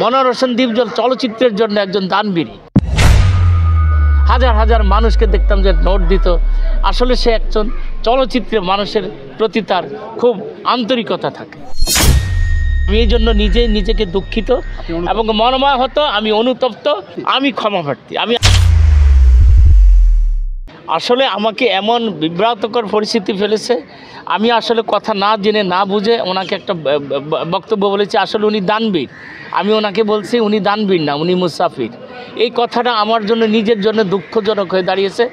মনোয়ার হোসেন দ্বীপজল চলচ্চিত্রের জন্য একজন দানবীর। হাজার হাজার মানুষকে দেখতাম যে নোট দিত। আসলে সে একজন চলচ্চিত্রে মানুষের প্রতি তার খুব আন্তরিকতা থাকে। আমি এই জন্য নিজে নিজেকে দুঃখিত এবং মনময় হতো আমি অনুতপ্ত আমি ক্ষমাপ্রার্থী। আমি আসলে আমাকে এমন বিভ্রান্তকর পরিস্থিতি ফেলেছে। আমি আসলে কথা না জেনে, না বুঝে ওনাকে একটা বক্তব্য বলেছি, আসলে উনি দানবীর। আমি ওনাকে বলছি উনি দানবীর না, উনি মুসাফির। এই কথাটা আমার জন্য, নিজের জন্য দুঃখজনক হয়ে দাঁড়িয়েছে।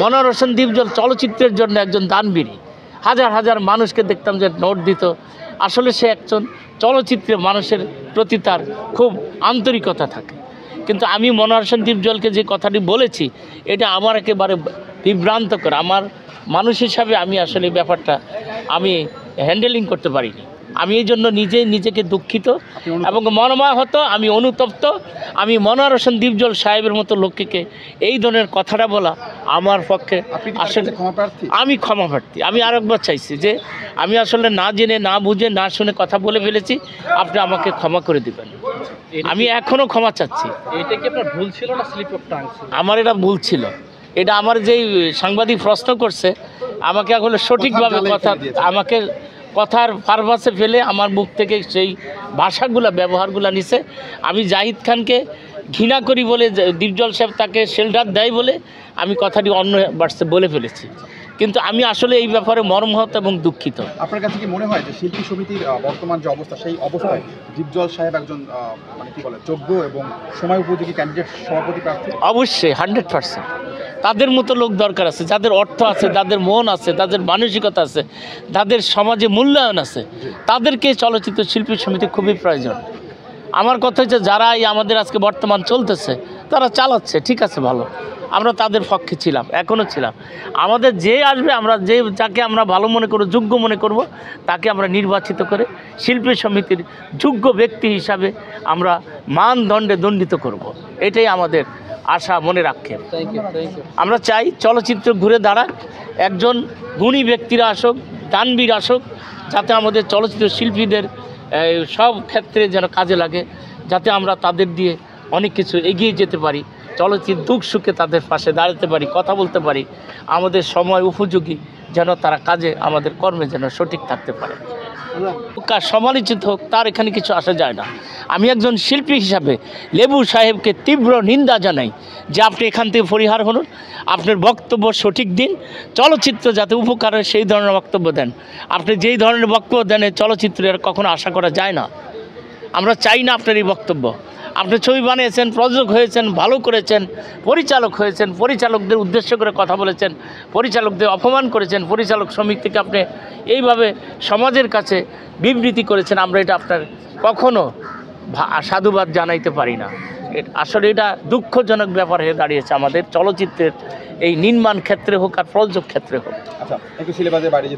মনোয়ার হোসেন দীপজল চলচ্চিত্রের জন্য একজন দানবীরী হাজার হাজার মানুষকে দেখতাম যে নোট দিত। আসলে সে একজন চলচ্চিত্রে মানুষের প্রতি তার খুব আন্তরিকতা থাকে। কিন্তু আমি মনোহর হোসেন দীপজলকে যে কথাটি বলেছি, এটা আমার একেবারে বিভ্রান্তকর আমার মানুষ হিসাবে আমি আসলে এই ব্যাপারটা আমি হ্যান্ডেলিং করতে পারিনি। আমি এই জন্য নিজে নিজেকে দুঃখিত এবং মনময় হতো আমি অনুতপ্ত। আমি মনোহর হোসেন দীপজল সাহেবের মতো লোককে এই ধরনের কথাটা বলা আমার পক্ষে আসলে কাছে ক্ষমা প্রার্থী? আমি ক্ষমা প্রার্থী। আমি আরেকবার চাইছি যে আমি আসলে না জেনে না বুঝে না শুনে কথা বলে ফেলেছি। আপনি আমাকে ক্ষমা করে দিবেন। আমি এখনও ক্ষমা চাচ্ছি। এটা কি আপনার ভুল ছিল না স্লিপ অফ টাং আমার এটা ভুল ছিল। এটা আমার যেই সাংবাদিক প্রশ্ন করছে আমাকে আসলে সঠিকভাবে কথা আমাকে কথার পারভাসে ফেলে আমার মুখ থেকে সেই ভাষাগুলা ব্যবহারগুলো নিছে। আমি জাহিদ খানকে ঘৃণা করি বলে দীপজল সাহেব তাকে শেল্টার দেয় বলে আমি কথাটি অন্য বার্সে বলে ফেলেছি। কিন্তু আমি আসলে এই ব্যাপারে মর্মহত এবং দুঃখিত। আপনার কাছে কি মনে হয় যে শিল্পী সমিতির বর্তমান যে অবস্থা সেই অবস্থায় দীপজল সাহেব একজন মানে কি বলে যোগ্য এবং সময় উপযোগী ক্যান্ডিডেট সভাপতি প্রার্থী? অবশ্যই হান্ড্রেড পার্সেন্ট তাদের মতো লোক দরকার আছে, যাদের অর্থ আছে, যাদের মন আছে তাদের মানসিকতা আছে তাদের সমাজে মূল্যায়ন আছে, তাদেরকে চলচ্চিত্র শিল্পী সমিতি খুবই প্রয়োজন। আমার কথা হচ্ছে যারা এই আমাদের আজকে বর্তমান চলতেছে, তারা চালাচ্ছে, ঠিক আছে, ভালো। আমরা তাদের পক্ষে ছিলাম এখনও ছিলাম। আমাদের যে আসবে, আমরা যে, যাকে আমরা ভালো মনে করব, যোগ্য মনে করব, তাকে আমরা নির্বাচিত করে শিল্পী সমিতির যোগ্য ব্যক্তি হিসাবে আমরা মানদণ্ডে দণ্ডিত করব। এটাই আমাদের আশা মনে রাখেন ইউ আমরা চাই চলচ্চিত্র ঘুরে দাঁড়াক একজন গুণী ব্যক্তিরা আসুক দানবীর আসুক যাতে আমাদের চলচ্চিত্র শিল্পীদের সব ক্ষেত্রে যেন কাজে লাগে যাতে আমরা তাদের দিয়ে অনেক কিছু এগিয়ে যেতে পারি চলচ্চিত্র দুঃখ সুখে তাদের পাশে দাঁড়াতে পারি কথা বলতে পারি আমাদের সময় উপযোগী যেন তারা কাজে আমাদের কর্মে যেন সঠিক থাকতে পারে। সমালোচিত হোক, তার এখানে কিছু আসা যায় না। আমি একজন শিল্পী হিসাবে লেবু সাহেবকে তীব্র নিন্দা জানাই যে আপনি এখান থেকে পরিহার হন আপনার বক্তব্য সঠিক দিন, চলচ্চিত্র যাতে উপকার হয় সেই ধরনের বক্তব্য দেন। আপনি যেই ধরনের বক্তব্য দেন চলচ্চিত্রের কখনো আশা করা যায় না। আমরা চাই না আপনার এই বক্তব্য। আপনি ছবি বানিয়েছেন, প্রযোজক হয়েছেন, ভালো করেছেন, পরিচালক হয়েছেন, পরিচালকদের উদ্দেশ্য করে কথা বলেছেন, পরিচালকদের অপমান করেছেন, পরিচালক শ্রমিক থেকে আপনি এইভাবে সমাজের কাছে বিবৃতি করেছেন, আমরা এটা আপনার কখনো সাধুবাদ জানাইতে পারি না। আসলে এটা দুঃখজনক ব্যাপার হয়ে দাঁড়িয়েছে আমাদের চলচ্চিত্রের এই নির্মাণ ক্ষেত্রে হোক আর প্রযোজক ক্ষেত্রে হোক। আচ্ছা একটু যেতে